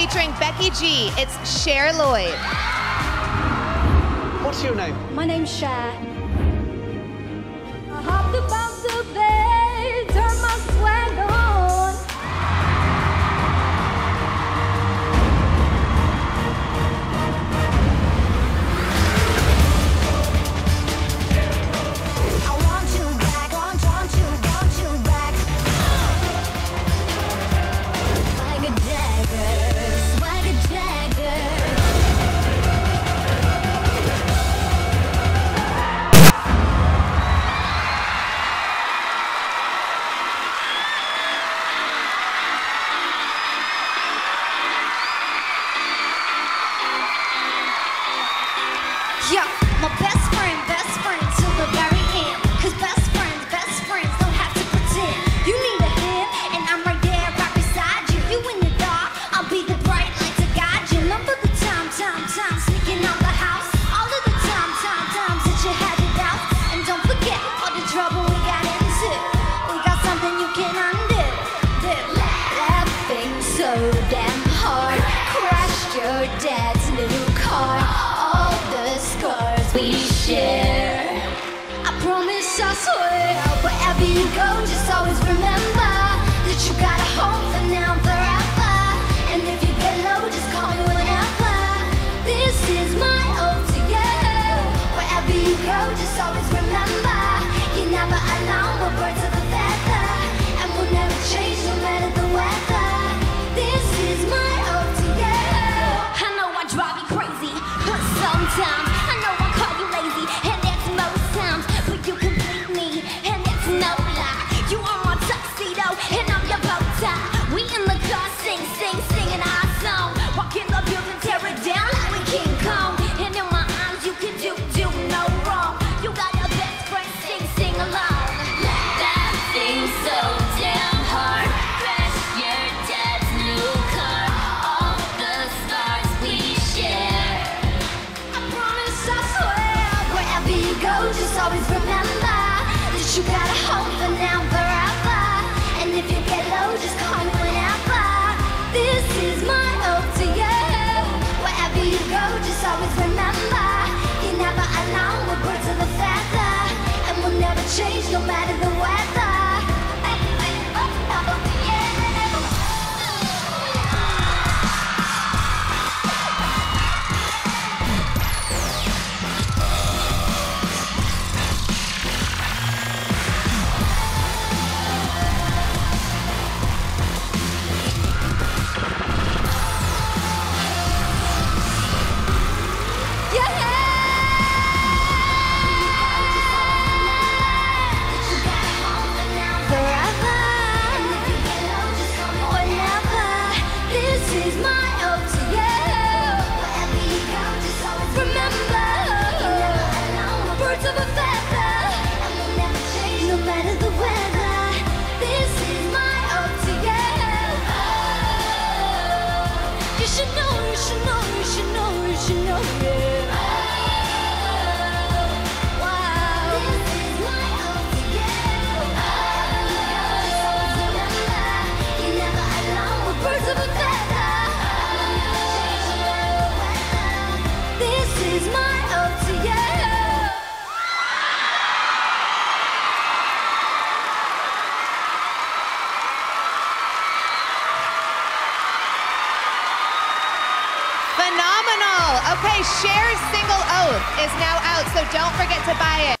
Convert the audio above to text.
featuring Becky G. It's Cher Lloyd. What's your name? My name's Cher. best. always remember that you got a home for now forever. And if you get low, just call me whenever. This is my ode to you. Wherever you go, just always remember you're never alone. We're birds of a feather, and we'll never change no matter the weather. Okay, Cher's single Oath is now out, so don't forget to buy it.